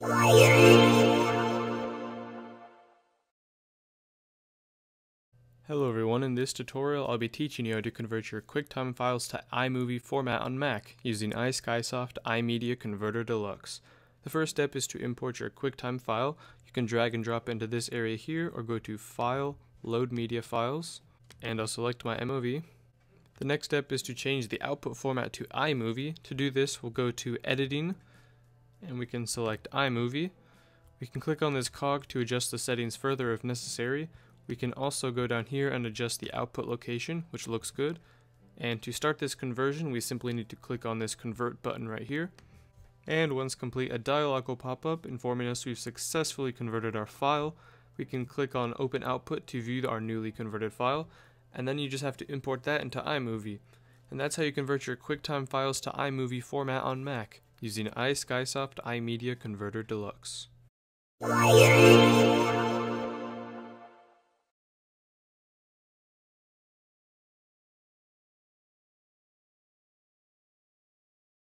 Hello everyone, in this tutorial I'll be teaching you how to convert your QuickTime files to iMovie format on Mac using iSkysoft iMedia Converter Deluxe. The first step is to import your QuickTime file. You can drag and drop into this area here or go to File, Load Media Files, and I'll select my MOV. The next step is to change the output format to iMovie. To do this we'll go to Editing and we can select iMovie. We can click on this cog to adjust the settings further if necessary. We can also go down here and adjust the output location, which looks good. And to start this conversion, we simply need to click on this convert button right here. And once complete, a dialog will pop up informing us we've successfully converted our file. We can click on open output to view our newly converted file, and then you just have to import that into iMovie. And that's how you convert your QuickTime files to iMovie format on Mac using iSkysoft iMedia Converter Deluxe.